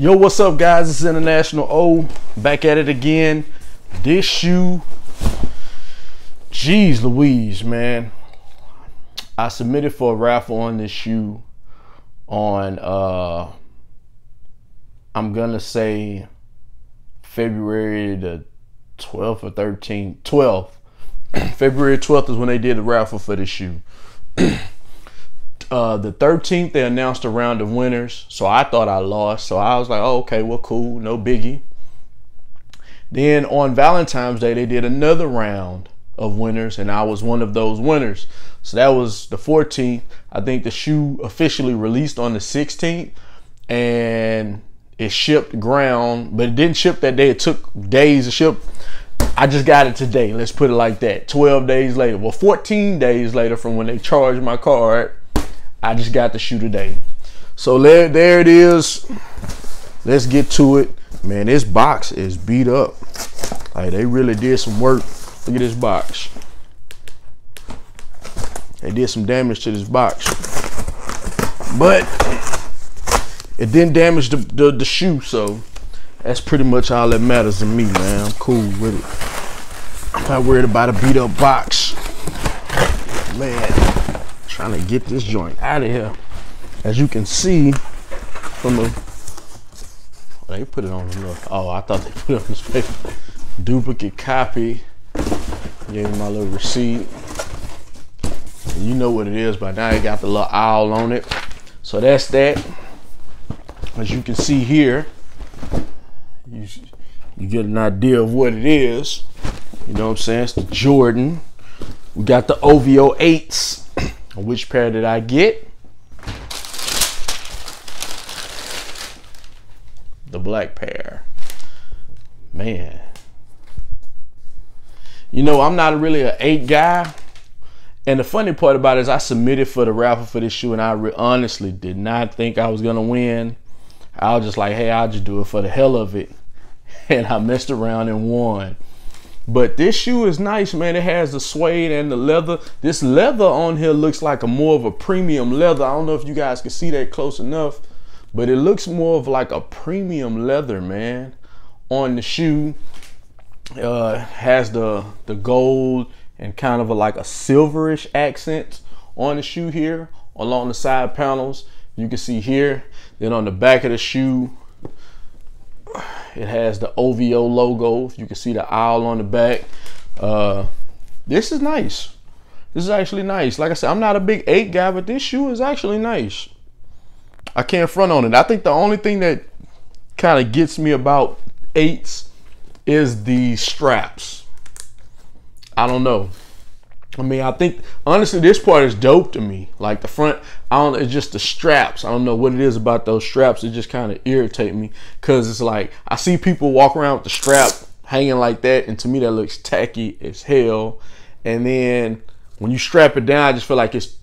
Yo, what's up, guys? It's International O back at it again. This shoe, jeez Louise, man. I submitted for a raffle on this shoe on, uh, I'm gonna say February the 12th or 13th. 12th. February 12th is when they did the raffle for this shoe. uh, the 13th, they announced a round of winners. So I thought I lost. So I was like, oh, okay, well, cool, no biggie. Then on Valentine's Day, they did another round of winners, and I was one of those winners. So that was the 14th. I think the shoe officially released on the 16th, and it shipped ground, but it didn't ship that day. It took days to ship. I just got it today. Let's put it like that. 12 days later. Well, 14 days later from when they charged my card I just got the shoe today. So there, there it is. Let's get to it. Man, this box is beat up. Like they really did some work. Look at this box. They did some damage to this box. But it didn't damage the, the, the shoe, so that's pretty much all that matters to me, man. I'm cool with it. I'm not worried about a beat up box. Man trying to get this joint out of here. As you can see from the, oh, they put it on the, oh, I thought they put it on this paper. Duplicate copy. Gave me my little receipt. And you know what it is by now. It got the little owl on it. So that's that. As you can see here, you, you get an idea of what it is. You know what I'm saying? It's the Jordan. We got the OVO 8s. Which pair did I get? The black pair. Man. You know, I'm not really an eight guy. And the funny part about it is I submitted for the raffle for this shoe and I honestly did not think I was going to win. I was just like, hey, I'll just do it for the hell of it. And I messed around and won. But this shoe is nice, man. It has the suede and the leather. This leather on here looks like a more of a premium leather. I don't know if you guys can see that close enough, but it looks more of like a premium leather, man, on the shoe. Uh, has the the gold and kind of a, like a silverish accent on the shoe here along the side panels. You can see here. Then on the back of the shoe, it has the OVO logo. You can see the owl on the back. Uh, this is nice. This is actually nice. Like I said, I'm not a big eight guy, but this shoe is actually nice. I can't front on it. I think the only thing that kind of gets me about eights is the straps. I don't know. I mean, I think honestly, this part is dope to me. Like the front, I don't. It's just the straps. I don't know what it is about those straps. It just kind of irritate me because it's like I see people walk around with the strap hanging like that, and to me that looks tacky as hell. And then when you strap it down, I just feel like it's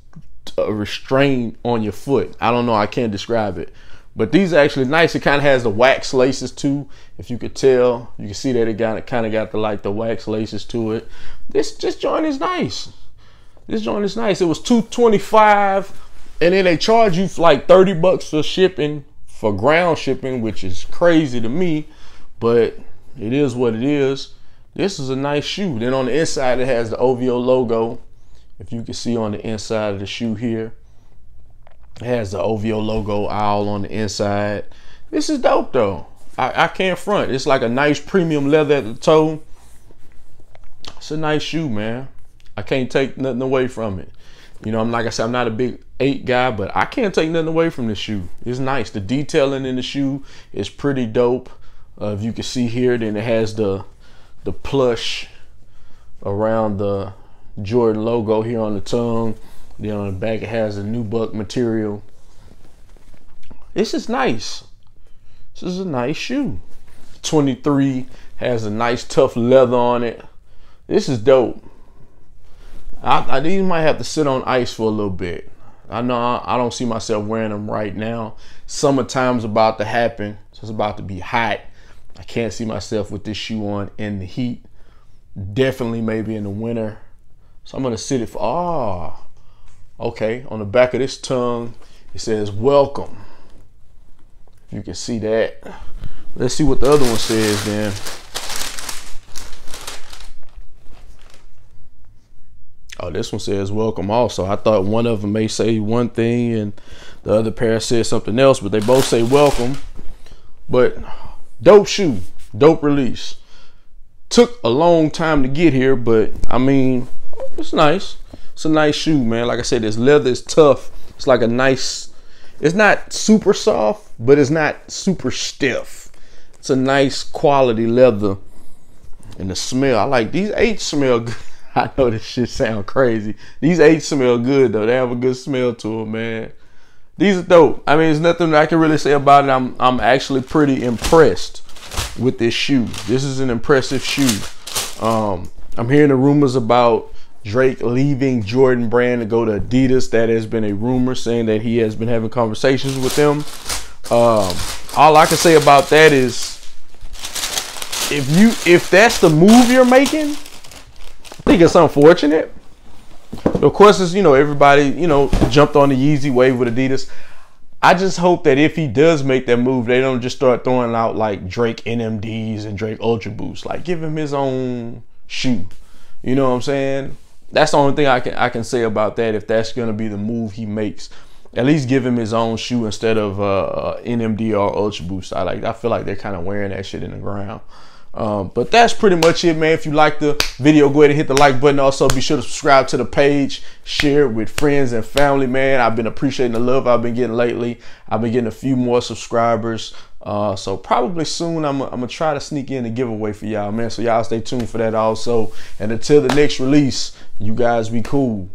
a restraint on your foot. I don't know. I can't describe it. But these are actually nice. It kind of has the wax laces too. If you could tell, you can see that it got it kind of got the like the wax laces to it. This this joint is nice. This joint is nice. It was 225 and then they charge you like 30 bucks for shipping for ground shipping, which is crazy to me, but it is what it is. This is a nice shoe. Then on the inside it has the OVO logo. If you can see on the inside of the shoe here. It has the OVO logo owl on the inside. This is dope though. I, I can't front. It's like a nice premium leather at the toe. It's a nice shoe, man. I can't take nothing away from it. You know, I'm like I said, I'm not a big eight guy, but I can't take nothing away from this shoe. It's nice. The detailing in the shoe is pretty dope. Uh, if you can see here, then it has the the plush around the Jordan logo here on the tongue. Then on the back it has a nubuck material. This is nice. This is a nice shoe. 23 has a nice tough leather on it. This is dope. I, I these might have to sit on ice for a little bit. I know I, I don't see myself wearing them right now. Summertime's about to happen, so it's about to be hot. I can't see myself with this shoe on in the heat. Definitely maybe in the winter. So I'm gonna sit it for ah. Oh, Okay, on the back of this tongue, it says welcome. You can see that. Let's see what the other one says then. Oh, this one says welcome also. I thought one of them may say one thing and the other pair says something else, but they both say welcome. But dope shoe, dope release. Took a long time to get here, but I mean, it's nice. It's a nice shoe, man. Like I said, this leather is tough. It's like a nice, it's not super soft, but it's not super stiff. It's a nice quality leather. And the smell, I like these eight smell good. I know this shit sound crazy. These eight smell good though. They have a good smell to them, man. These are dope. I mean, there's nothing I can really say about it. I'm I'm actually pretty impressed with this shoe. This is an impressive shoe. Um, I'm hearing the rumors about Drake leaving Jordan Brand to go to Adidas. That has been a rumor saying that he has been having conversations with them. Um, all I can say about that is if you if that's the move you're making, I think it's unfortunate. Of course, it's you know everybody you know jumped on the Yeezy wave with Adidas. I just hope that if he does make that move, they don't just start throwing out like Drake NMDs and Drake Ultra Boost. Like give him his own shoe. You know what I'm saying? That's the only thing I can I can say about that. If that's gonna be the move he makes, at least give him his own shoe instead of uh, NMD or Ultra Boost. I like I feel like they're kind of wearing that shit in the ground. Um, but that's pretty much it, man. If you like the video, go ahead and hit the like button. Also, be sure to subscribe to the page, share it with friends and family, man. I've been appreciating the love I've been getting lately. I've been getting a few more subscribers. Uh, so probably soon I'm, I'm gonna try to sneak in a giveaway for y'all, man. So y'all stay tuned for that also. And until the next release, you guys be cool.